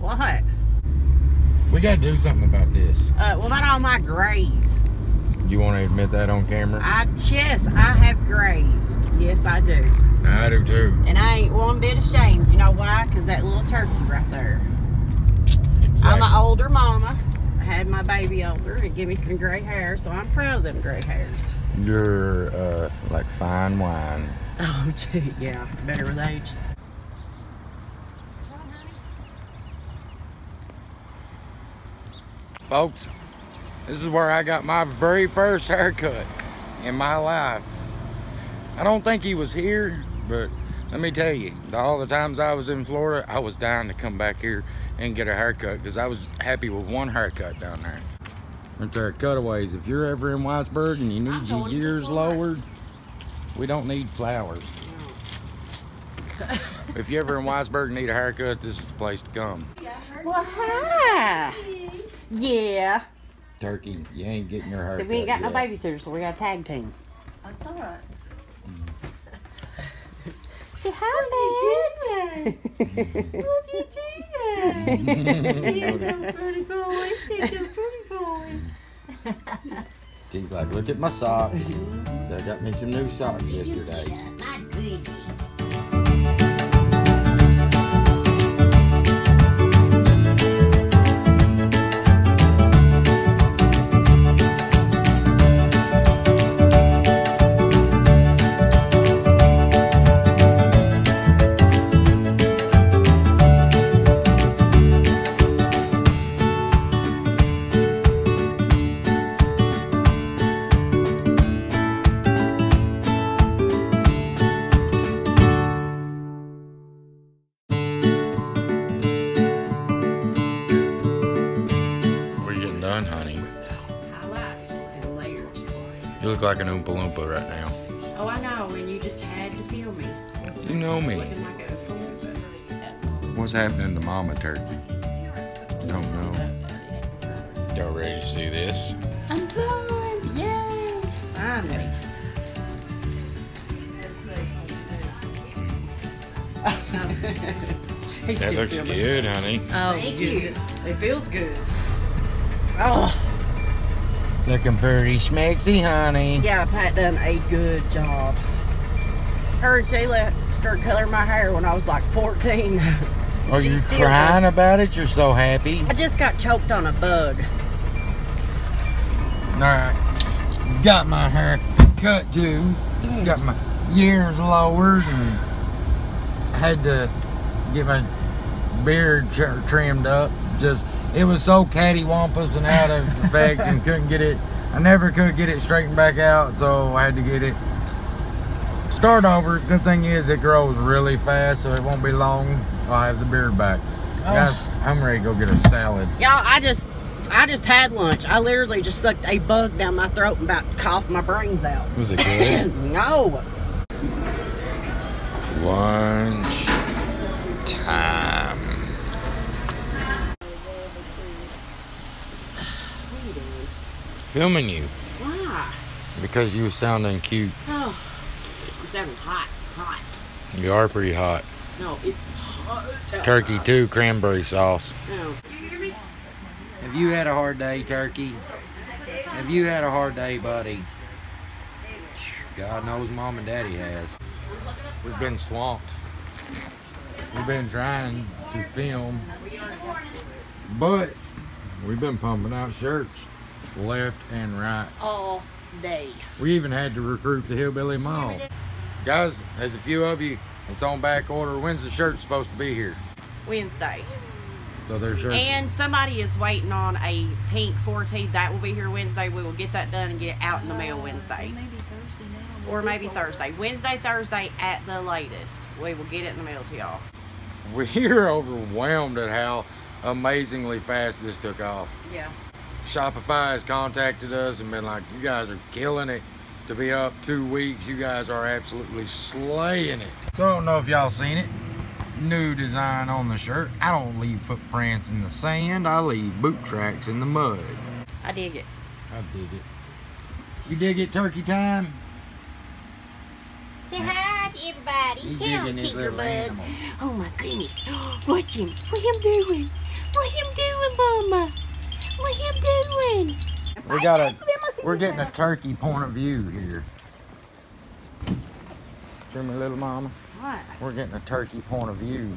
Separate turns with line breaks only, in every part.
What?
We gotta do something about this.
Uh, what about all my grays?
You want to admit that on camera?
I yes, I have grays. Yes, I do.
I do too.
And I ain't one bit ashamed. You know why? Because that little turkey right there. I'm an older mama. I had my baby older. It gave me some gray hair, so I'm proud of them gray hairs.
You're uh, like fine wine.
Oh, gee, yeah, better with age.
Folks, this is where I got my very first haircut in my life. I don't think he was here, but let me tell you, all the times I was in Florida, I was dying to come back here and get a haircut because I was happy with one haircut down there. Right there, cutaways. If you're ever in Whitesburg and you need your years lowered, we don't need flowers. if you're ever in Whitesburg and need a haircut, this is the place to come.
Well, hi. Yeah.
Turkey, you ain't getting your
So
haircut.
we ain't got no
yet.
babysitter, so we got a tag team.
That's all right.
Say hi, man.
What are you doing? You're pretty boy. You're pretty boy.
He's like, look at my socks. So I got me some new socks yesterday. Look like an Oompa Loompa right now.
Oh, I know, and you just had to feel me.
You know me.
Like
What's happening to Mama Turkey? You don't know. Y'all ready to see this?
I'm blind. Yay. Finally.
That looks
filming.
good, honey.
Oh,
Thank you.
It feels good. Oh,
Looking pretty schmexy, honey.
yeah, Pat done a good job. Her and Sheila started coloring my hair when I was like 14.
Are
She
you crying
does.
about it? You're so happy.
I just got choked on a bug.
All right. Got my hair cut too. Got my ears lowered and had to get my beard trimmed up. Just it was so cattywampus and out of effect and couldn't get it. I never could get it straightened back out, so I had to get it start over. Good thing is it grows really fast, so it won't be long. I'll have the beard back. Oh. Guys, I'm ready to go get a salad.
Y'all, I just, I just had lunch. I literally just sucked a bug down my throat and about coughed my brains out.
Was it good?
no.
Lunch Filming you
Why?
because you were sounding cute.
Oh, I'm sounding hot. Hot.
You are pretty hot.
No, it's hot.
Turkey too, cranberry sauce.
No.
Have you had a hard day, Turkey? Have you had a hard day, buddy? God knows Mom and Daddy has. We've been swamped. We've been trying to film, but we've been pumping out shirts left and right.
All day.
We even had to recruit the Hillbilly Mall. Guys, there's a few of you. It's on back order. When's the shirt supposed to be here?
Wednesday.
So there's shirts.
And somebody is waiting on a pink 14. That will be here Wednesday. We will get that done and get it out in the mail uh, Wednesday.
Maybe Thursday now.
Or maybe Thursday. Wednesday, Thursday at the latest. We will get it in the mail to y'all.
We're overwhelmed at how amazingly fast this took off.
Yeah.
Shopify has contacted us and been like, you guys are killing it. To be up two weeks, you guys are absolutely slaying it. So I don't know if y'all seen it. New design on the shirt. I don't leave footprints in the sand. I leave boot tracks in the mud.
I dig it.
I dig it. You dig it, turkey time?
Say hi to everybody.
He's digging his little.
Oh my goodness. Watch him. What him doing?
What him doing, Mama? What him doing?
We got a, we're getting a turkey point of view here. Me, little mama.
What?
We're getting a turkey point of view.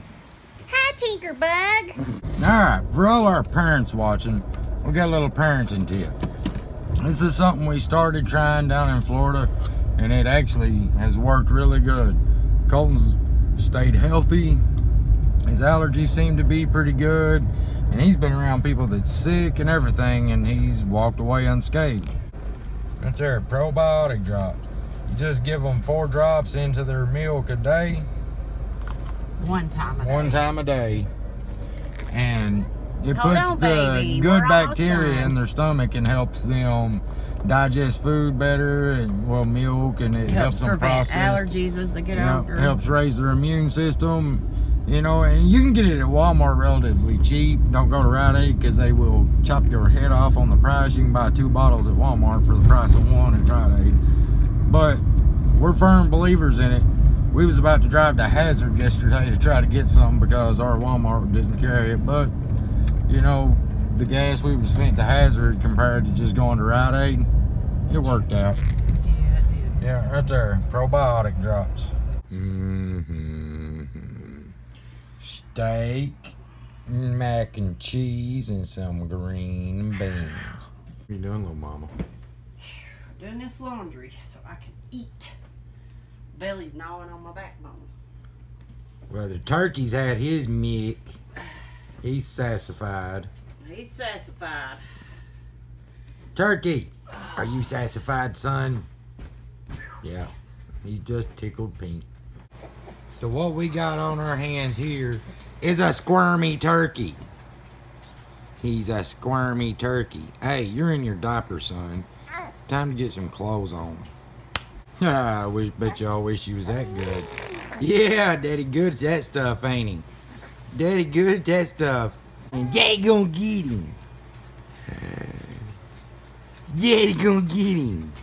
Hi, Tinkerbug.
All right, for all our parents watching, we got a little parenting tip. This is something we started trying down in Florida, and it actually has worked really good. Colton's stayed healthy. His allergies seem to be pretty good, and he's been around people that's sick and everything, and he's walked away unscathed. Right there, probiotic drops. You just give them four drops into their milk a day
One time a day.
one time a day and it
Hold
puts
on,
the
baby.
good
We're
bacteria in their stomach and helps them digest food better and well milk and it helps,
helps
them process
allergies as they get older.
helps raise their immune system you know and you can get it at walmart relatively cheap don't go to rite aid because they will chop your head off on the price you can buy two bottles at walmart for the price of one at rite aid but we're firm believers in it we was about to drive to hazard yesterday to try to get some because our walmart didn't carry it but you know the gas we spent to hazard compared to just going to rite aid it worked out
Yeah, it did.
yeah, right there. Probiotic drops. hmm Steak, mac and cheese, and some green beans. What you doing, little mama?
Doing this laundry so I can eat. Belly's gnawing on my backbone.
Well, the turkey's had his milk. He's sassified.
He's sassified.
Turkey, are you sassified, son? Yeah, he's just tickled pink. So what we got on our hands here is a squirmy turkey. He's a squirmy turkey. Hey, you're in your diaper, son. Time to get some clothes on. I wish, bet y'all wish you was that good. Yeah, Daddy good at that stuff, ain't he? Daddy good at that stuff. And Daddy gonna get him. Daddy gonna get him.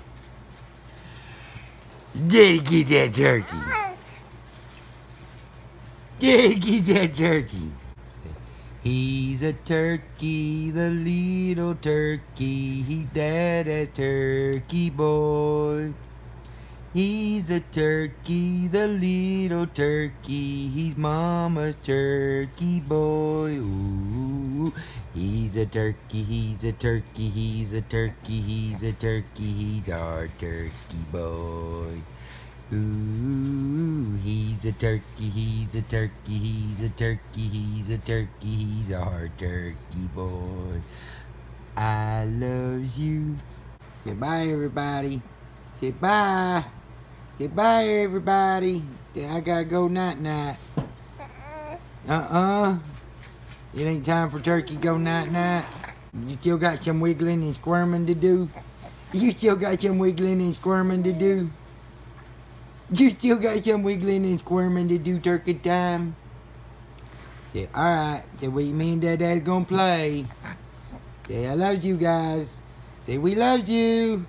Daddy get that turkey. Get that turkey. He's a turkey, the little turkey. He's daddy's turkey boy. He's a turkey, the little turkey. He's mama's turkey boy. Ooh. He's a turkey, he's a turkey, he's a turkey, he's a turkey, he's our turkey boy. Ooh, he's a turkey, he's a turkey, he's a turkey, he's a turkey, he's our turkey boy. I loves you. Say bye, everybody. Say bye. Say bye, everybody. I gotta go night night. Uh-uh. uh-uh. It ain't time for turkey go night night. You still got some wiggling and squirming to do? You still got some wiggling and squirming to do? You still got some wiggling and squirming to do turkey time? Say, alright. Say, what you mean that dad's gonna play? Say, I loves you guys. Say, we loves you.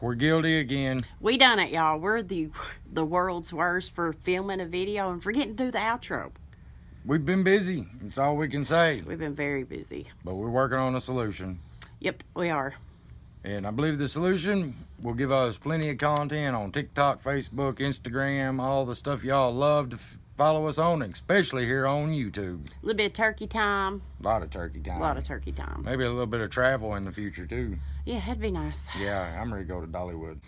We're guilty again.
We done it, y'all. We're the the world's worst for filming a video and forgetting to do the outro.
We've been busy. That's all we can say.
We've been very busy.
But we're working on a solution.
Yep, we are.
And I believe the solution will give us plenty of content on TikTok, Facebook, Instagram, all the stuff y'all love to f- follow us on, especially here on YouTube.
A little bit of turkey time.
A lot of turkey time.
A lot of turkey time.
Maybe a little bit of travel in the future too.
Yeah, that'd be nice.
Yeah, I'm ready to go to Dollywood.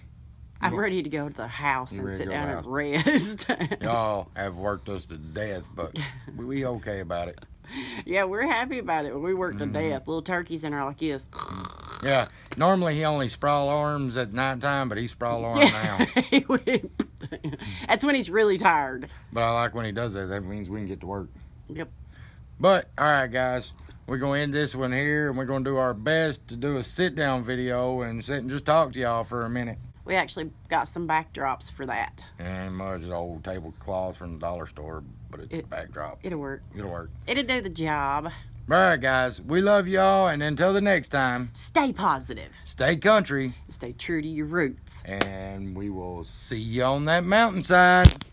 I'm ready to go to the house and sit
to go to
down and rest.
Y'all have worked us to death, but we, okay about it.
yeah, we're happy about it. We worked
Mm-hmm.
to death. Little turkeys in our like this.
Yeah, normally he only sprawl arms at nighttime, but he sprawl arm now.
He would- That's when he's really tired.
But I like when he does that. That means we can get to work.
Yep.
But all right, guys, we're gonna end this one here, and we're gonna do our best to do a sit-down video and sit and just talk to y'all for a minute.
We actually got some backdrops for that.
And much the old tablecloth from the dollar store, but it's a backdrop.
It'll work.
It'll work.
It'll do the job.
All right, guys, we love y'all, and until the next time,
Stay positive.
stay country,
Stay true to your roots.
and we will see you on that mountainside.